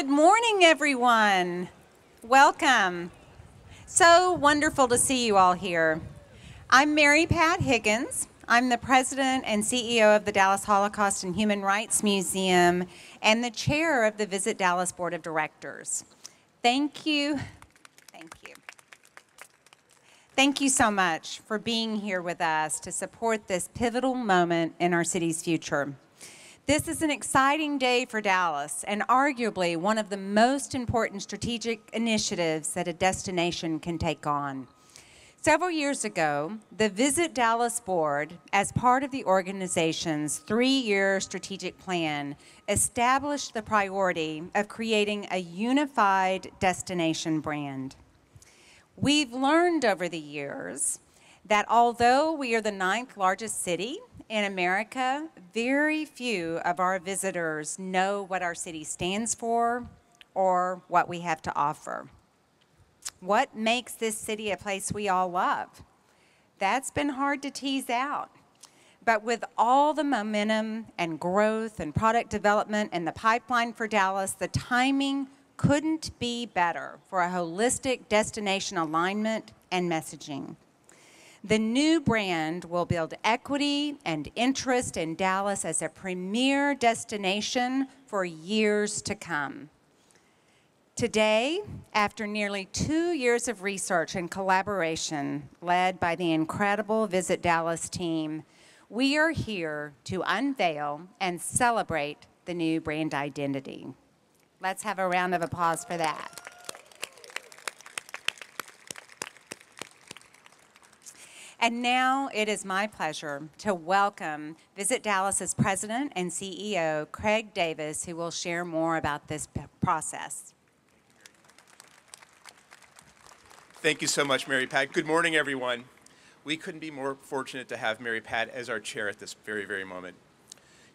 good morning, everyone. Welcome. So wonderful to see you all here. I'm Mary Pat Higgins. I'm the president and CEO of the Dallas Holocaust and Human Rights Museum and the chair of the Visit Dallas Board of Directors. Thank you. Thank you. Thank you so much for being here with us to support this pivotal moment in our city's future. This is an exciting day for Dallas and arguably one of the most important strategic initiatives that a destination can take on. Several years ago, the Visit Dallas Board, as part of the organization's three-year strategic plan, established the priority of creating a unified destination brand. We've learned over the years that although we are the ninth largest city in America, very few of our visitors know what our city stands for or what we have to offer. What makes this city a place we all love? That's been hard to tease out. But with all the momentum and growth and product development and the pipeline for Dallas, the timing couldn't be better for a holistic destination alignment and messaging. The new brand will build equity and interest in Dallas as a premier destination for years to come. Today, after nearly two years of research and collaboration led by the incredible Visit Dallas team, we are here to unveil and celebrate the new brand identity. Let's have a round of applause for that. And now it is my pleasure to welcome Visit Dallas's president and CEO, Craig Davis, who will share more about this process. Thank you so much, Mary Pat. Good morning, everyone. We couldn't be more fortunate to have Mary Pat as our chair at this very, very moment.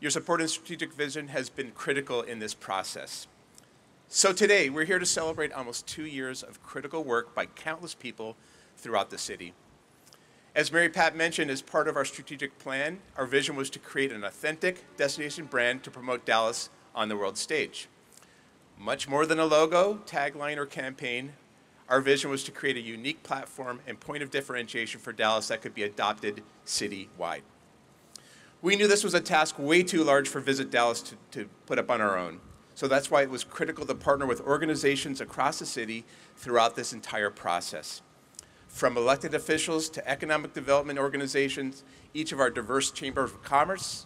Your support and strategic vision has been critical in this process. So today, we're here to celebrate almost two years of critical work by countless people throughout the city. As Mary Pat mentioned, as part of our strategic plan, our vision was to create an authentic destination brand to promote Dallas on the world stage. Much more than a logo, tagline, or campaign, our vision was to create a unique platform and point of differentiation for Dallas that could be adopted citywide. We knew this was a task way too large for Visit Dallas to, to put up on our own. So that's why it was critical to partner with organizations across the city throughout this entire process. From elected officials to economic development organizations, each of our diverse chambers of commerce,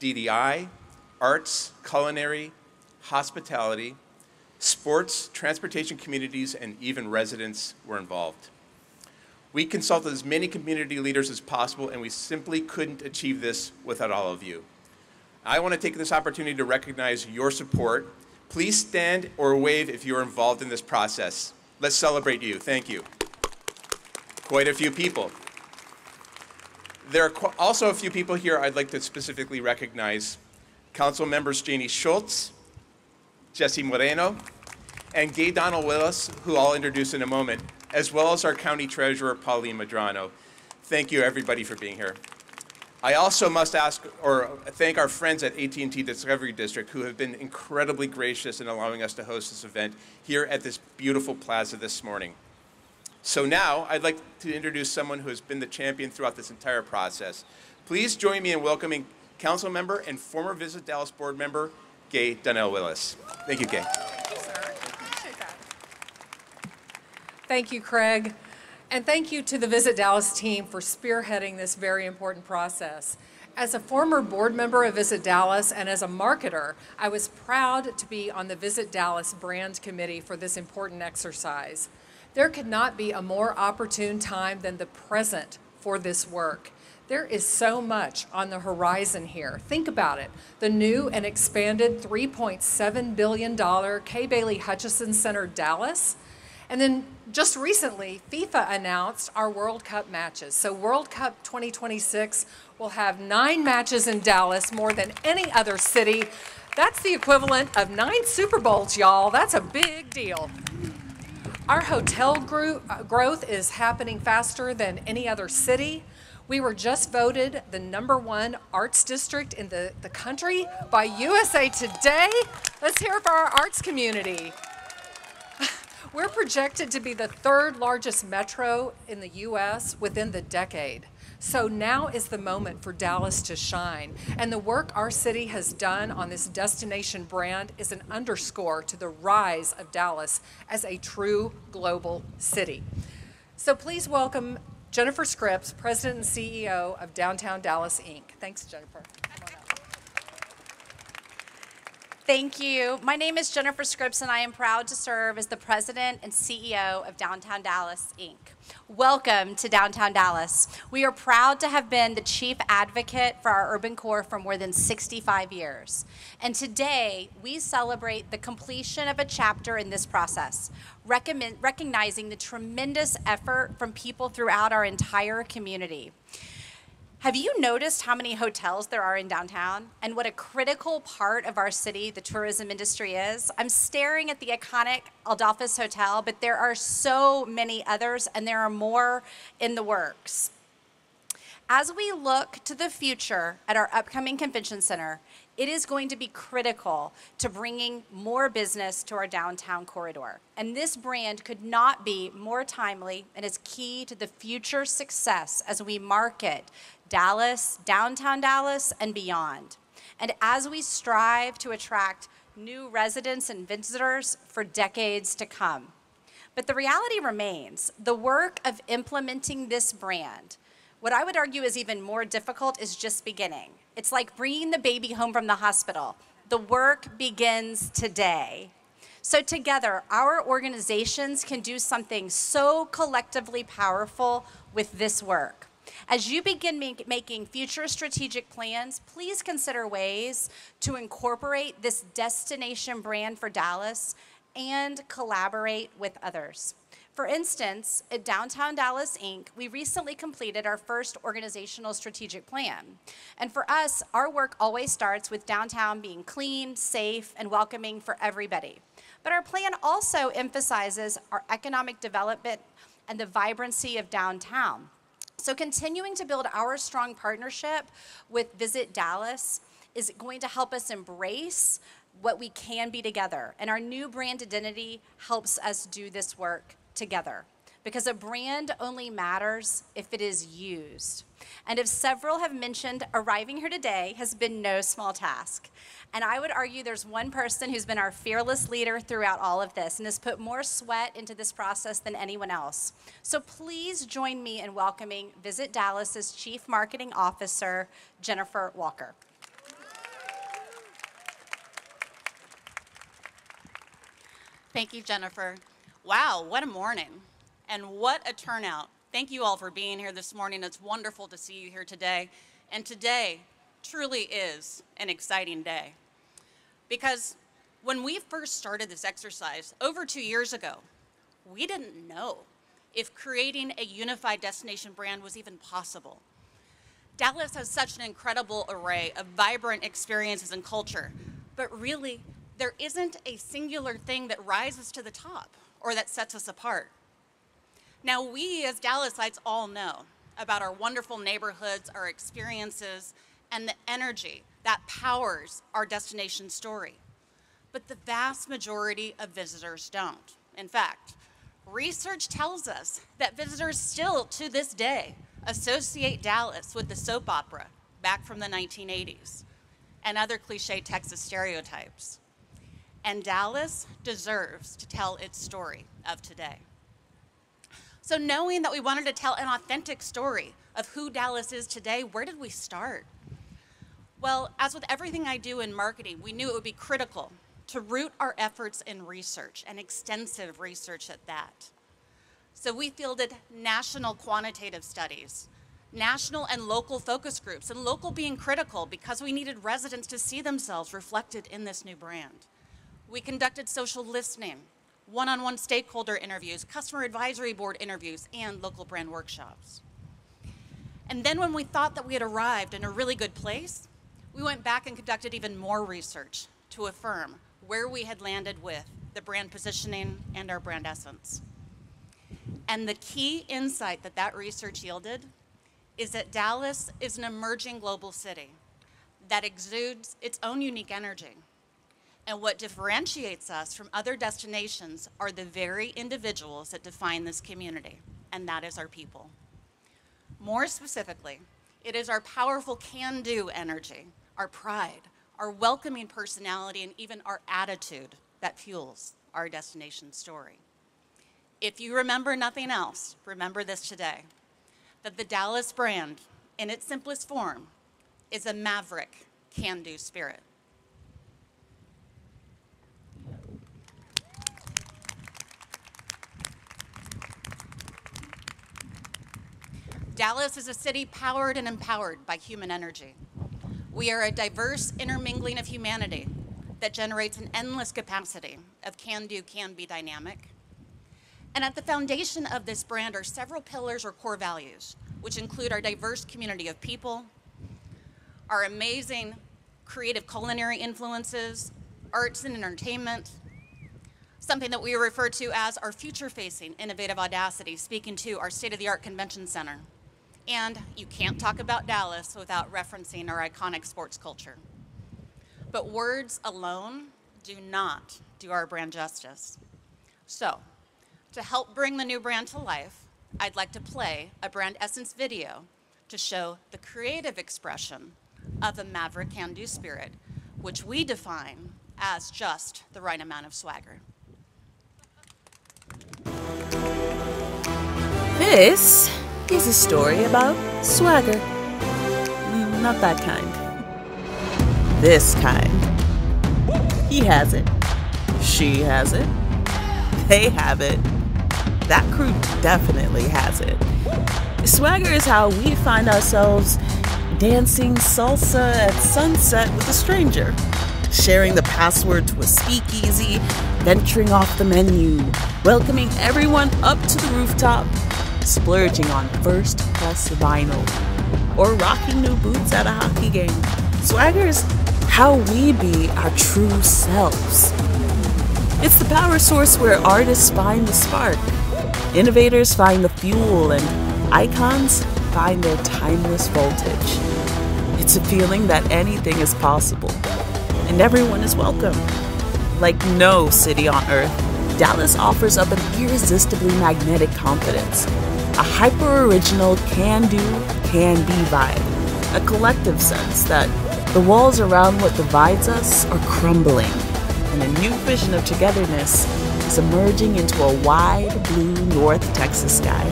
DDI, arts, culinary, hospitality, Sports, transportation communities, and even residents were involved. We consulted as many community leaders as possible, and we simply couldn't achieve this without all of you. I want to take this opportunity to recognize your support. Please stand or wave if you're involved in this process. Let's celebrate you. Thank you. Quite a few people. There are also a few people here I'd like to specifically recognize. Council members Jaynie Schultz, Jesse Moreno, and Gay Donnell Willis, who I'll introduce in a moment, as well as our County Treasurer, Pauline Medrano. Thank you, everybody, for being here. I also must ask or thank our friends at AT&T Discovery District who have been incredibly gracious in allowing us to host this event here at this beautiful plaza this morning. So now I'd like to introduce someone who has been the champion throughout this entire process. Please join me in welcoming council member and former Visit Dallas board member, Gay Donnell Willis. Thank you, Gay. Thank you, sir. Appreciate that. Thank you, Craig. And thank you to the Visit Dallas team for spearheading this very important process. As a former board member of Visit Dallas and as a marketer, I was proud to be on the Visit Dallas brand committee for this important exercise. There could not be a more opportune time than the present for this work. There is so much on the horizon here. Think about it. The new and expanded $3.7 billion Kay Bailey Hutchison Center Dallas. And then just recently, FIFA announced our World Cup matches. So World Cup 2026 will have nine matches in Dallas, more than any other city. That's the equivalent of nine Super Bowls, y'all. That's a big deal. Our hotel uh, growth is happening faster than any other city. We were just voted the number one arts district in the, the country by USA Today. Let's hear it for our arts community. We're projected to be the third largest metro in the US within the decade. So now is the moment for Dallas to shine. And the work our city has done on this destination brand is an underscore to the rise of Dallas as a true global city. So please welcome Jennifer Scripps, President and CEO of Downtown Dallas, Inc. Thanks, Jennifer. Thank you. My name is Jennifer Scripps, and I am proud to serve as the president and CEO of Downtown Dallas, Inc. Welcome to Downtown Dallas. We are proud to have been the chief advocate for our urban core for more than 65 years. And today, we celebrate the completion of a chapter in this process, recognizing the tremendous effort from people throughout our entire community. Have you noticed how many hotels there are in downtown and what a critical part of our city the tourism industry is? I'm staring at the iconic Adolphus Hotel, but there are so many others and there are more in the works. As we look to the future at our upcoming convention center, it is going to be critical to bringing more business to our downtown corridor. And this brand could not be more timely and is key to the future success as we market Dallas, downtown Dallas, and beyond. And as we strive to attract new residents and visitors for decades to come. But the reality remains the work of implementing this brand, what I would argue is even more difficult, is just beginning. It's like bringing the baby home from the hospital. The work begins today. So, together, our organizations can do something so collectively powerful with this work. As you begin make, making future strategic plans, please consider ways to incorporate this destination brand for Dallas and collaborate with others. For instance, at Downtown Dallas Inc., we recently completed our first organizational strategic plan. And for us, our work always starts with downtown being clean, safe, and welcoming for everybody. But our plan also emphasizes our economic development and the vibrancy of downtown. So continuing to build our strong partnership with Visit Dallas is going to help us embrace what we can be together. And our new brand identity helps us do this work together. Because a brand only matters if it is used. And as several have mentioned, arriving here today has been no small task. And I would argue there's one person who's been our fearless leader throughout all of this and has put more sweat into this process than anyone else. So please join me in welcoming Visit Dallas's Chief Marketing Officer, Jennifer Walker. Thank you, Jennifer. Wow, what a morning. And what a turnout. Thank you all for being here this morning. It's wonderful to see you here today. And today truly is an exciting day. Because when we first started this exercise over two years ago, we didn't know if creating a unified destination brand was even possible. Dallas has such an incredible array of vibrant experiences and culture, but really, there isn't a singular thing that rises to the top or that sets us apart. Now, we as Dallasites all know about our wonderful neighborhoods, our experiences, and the energy that powers our destination story. But the vast majority of visitors don't. In fact, research tells us that visitors still, to this day, associate Dallas with the soap opera back from the 1980s and other cliche Texas stereotypes. And Dallas deserves to tell its story of today. So, knowing that we wanted to tell an authentic story of who Dallas is today, where did we start? Well, as with everything I do in marketing, we knew it would be critical to root our efforts in research and extensive research at that. So, we fielded national quantitative studies, national and local focus groups, and local being critical because we needed residents to see themselves reflected in this new brand. We conducted social listening one on one stakeholder interviews, customer advisory board interviews, and local brand workshops. And then, when we thought that we had arrived in a really good place, we went back and conducted even more research to affirm where we had landed with the brand positioning and our brand essence. And the key insight that that research yielded is that Dallas is an emerging global city that exudes its own unique energy. And what differentiates us from other destinations are the very individuals that define this community, and that is our people. More specifically, it is our powerful can do energy, our pride, our welcoming personality, and even our attitude that fuels our destination story. If you remember nothing else, remember this today that the Dallas brand, in its simplest form, is a maverick can do spirit. Dallas is a city powered and empowered by human energy. We are a diverse intermingling of humanity that generates an endless capacity of can do, can be dynamic. And at the foundation of this brand are several pillars or core values, which include our diverse community of people, our amazing creative culinary influences, arts and entertainment, something that we refer to as our future facing innovative audacity, speaking to our state of the art convention center. And you can't talk about Dallas without referencing our iconic sports culture. But words alone do not do our brand justice. So, to help bring the new brand to life, I'd like to play a brand essence video to show the creative expression of a maverick can do spirit, which we define as just the right amount of swagger. This is a story about swagger. Mm, Not that kind. This kind. He has it. She has it. They have it. That crew definitely has it. Swagger is how we find ourselves dancing salsa at sunset with a stranger, sharing the password to a speakeasy, venturing off the menu, welcoming everyone up to the rooftop, splurging on first press vinyl, or rocking new boots at a hockey game. Swagger is how we be our true selves. It's the power source where artists find the spark, innovators find the fuel, and icons find their timeless voltage. It's a feeling that anything is possible, and everyone is welcome. Like no city on earth, Dallas offers up an irresistibly magnetic confidence, a hyper original can do, can be vibe, a collective sense that the walls around what divides us are crumbling, and a new vision of togetherness is emerging into a wide blue North Texas sky.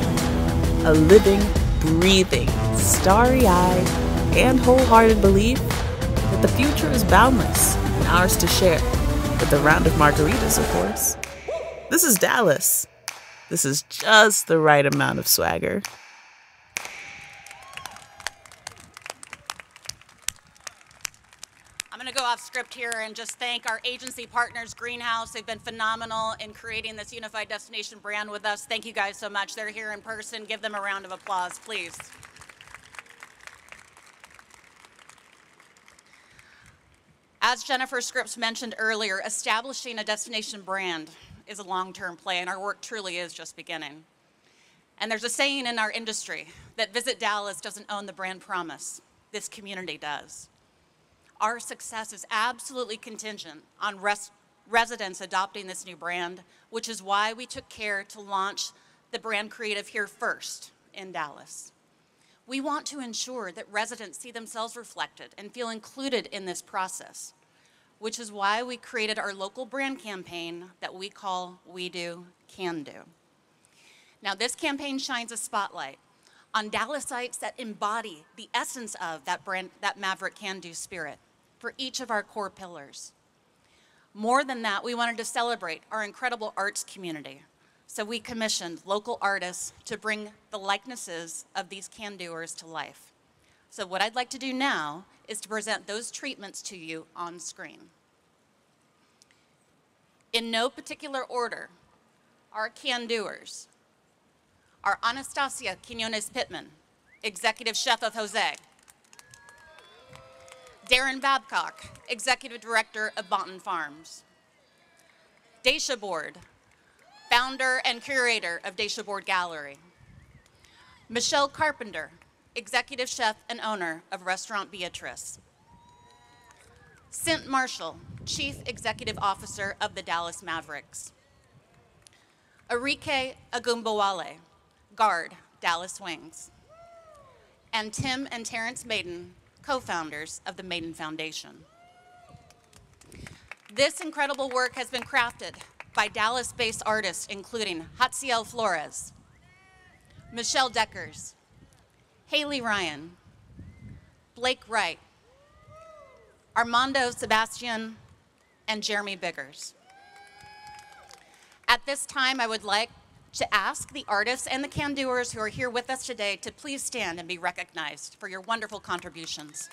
A living, breathing, starry eyed, and wholehearted belief that the future is boundless and ours to share, with a round of margaritas, of course. This is Dallas. This is just the right amount of swagger. I'm going to go off script here and just thank our agency partners, Greenhouse. They've been phenomenal in creating this unified destination brand with us. Thank you guys so much. They're here in person. Give them a round of applause, please. As Jennifer Scripps mentioned earlier, establishing a destination brand is a long term play, and our work truly is just beginning. And there's a saying in our industry that Visit Dallas doesn't own the brand promise, this community does. Our success is absolutely contingent on res- residents adopting this new brand, which is why we took care to launch the brand creative here first in Dallas. We want to ensure that residents see themselves reflected and feel included in this process, which is why we created our local brand campaign that we call We Do, Can Do. Now, this campaign shines a spotlight on Dallasites that embody the essence of that brand, that Maverick Can Do spirit for each of our core pillars. More than that, we wanted to celebrate our incredible arts community. So we commissioned local artists to bring the likenesses of these can doers to life. So, what I'd like to do now is to present those treatments to you on screen. In no particular order, our can doers are Anastacia Quinones Pittman, Executive Chef of Jose, Daron Babcock, Executive Director of Bonton Farms, Daisha Board, founder and curator of Daisha Board Gallery, Michelle Carpenter, executive chef and owner of Restaurant Beatrice. Cynt Marshall, Chief Executive Officer of the Dallas Mavericks. Arike Ogunbowale, Guard, Dallas Wings. And Tim and Terrence Maiden, co-founders of the Maiden Foundation. This incredible work has been crafted by Dallas-based artists including Hatziel Flores, Michelle Deckers, Haley Ryan, Blake Wright, Armando Sebastian, and Jeremy Biggers. At this time, I would like to ask the artists and the can-doers who are here with us today to please stand and be recognized for your wonderful contributions.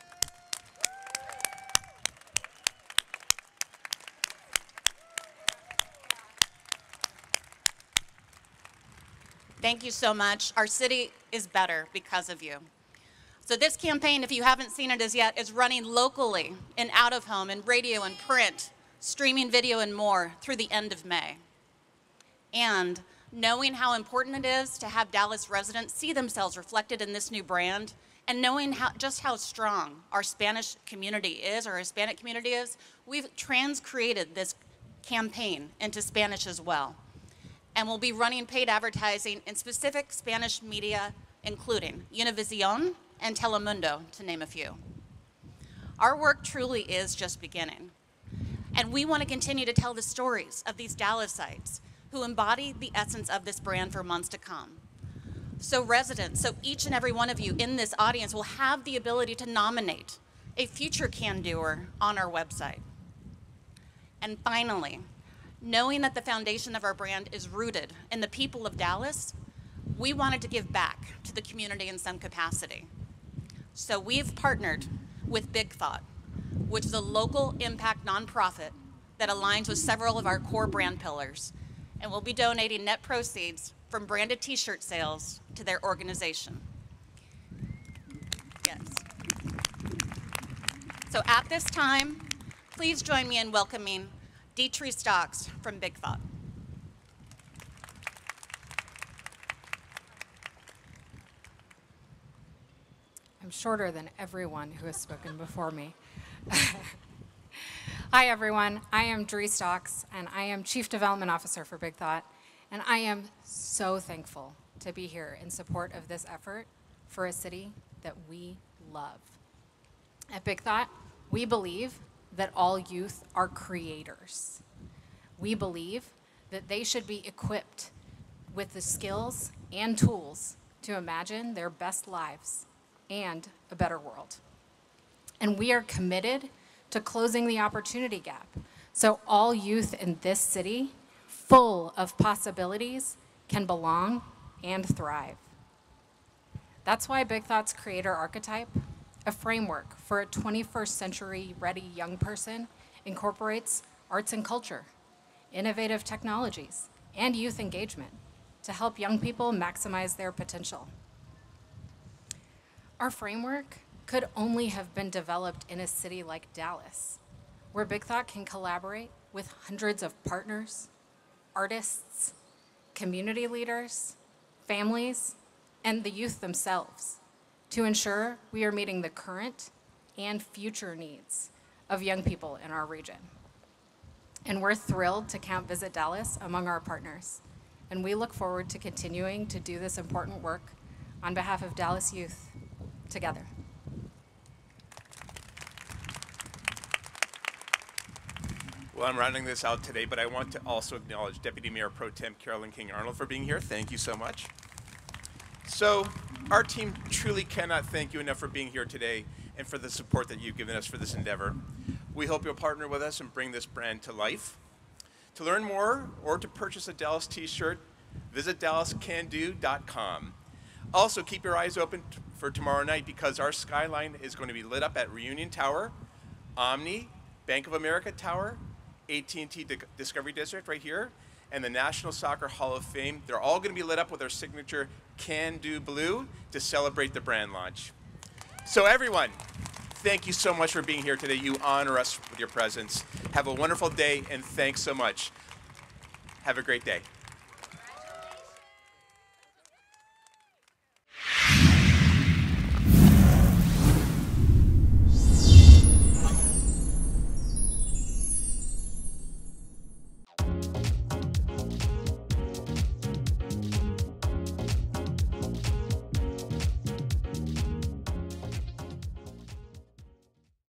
Thank you so much. Our city is better because of you. So this campaign, if you haven't seen it as yet, is running locally in out of home, and radio and print, streaming video and more through the end of May. And knowing how important it is to have Dallas residents see themselves reflected in this new brand, and knowing how, just how strong our Spanish community is, or Hispanic community is, we've trans-created this campaign into Spanish as well and we'll be running paid advertising in specific Spanish media, including Univision and Telemundo, to name a few. Our work truly is just beginning. And we want to continue to tell the stories of these Dallasites who embody the essence of this brand for months to come. So residents, so each and every one of you in this audience will have the ability to nominate a future can-doer on our website. And finally, knowing that the foundation of our brand is rooted in the people of Dallas, we wanted to give back to the community in some capacity. So we've partnered with Big Thought, which is a local impact nonprofit that aligns with several of our core brand pillars, and will be donating net proceeds from branded t-shirt sales to their organization. Yes. So at this time, please join me in welcoming Dietrich Stocks from Big Thought. I'm shorter than everyone who has spoken before me. Hi, everyone. I am Dree Stocks, and I am Chief Development Officer for Big Thought. And I am so thankful to be here in support of this effort for a city that we love. At Big Thought, we believe that all youth are creators. We believe that they should be equipped with the skills and tools to imagine their best lives and a better world. And we are committed to closing the opportunity gap so all youth in this city, full of possibilities, can belong and thrive. That's why Big Thought's creator archetype a framework for a 21st century ready young person incorporates arts and culture, innovative technologies, and youth engagement to help young people maximize their potential. Our framework could only have been developed in a city like Dallas, where Big Thought can collaborate with hundreds of partners, artists, community leaders, families, and the youth themselves to ensure we are meeting the current and future needs of young people in our region. And we're thrilled to count Visit Dallas among our partners. And we look forward to continuing to do this important work on behalf of Dallas youth together. Well, I'm rounding this out today, but I want to also acknowledge Deputy Mayor Pro Tem Carolyn King Arnold for being here. Thank you so much. So, our team truly cannot thank you enough for being here today and for the support that you've given us for this endeavor. We hope you'll partner with us and bring this brand to life. To learn more or to purchase a Dallas t-shirt, visit dallascando.com. Also, keep your eyes open for tomorrow night because our skyline is going to be lit up at Reunion Tower, Omni, Bank of America Tower, AT&T Discovery District right here, and the National Soccer Hall of Fame. They're all going to be lit up with our signature Can Do Blue to celebrate the brand launch. So everyone, thank you so much for being here today. You honor us with your presence. Have a wonderful day, and thanks so much. Have a great day.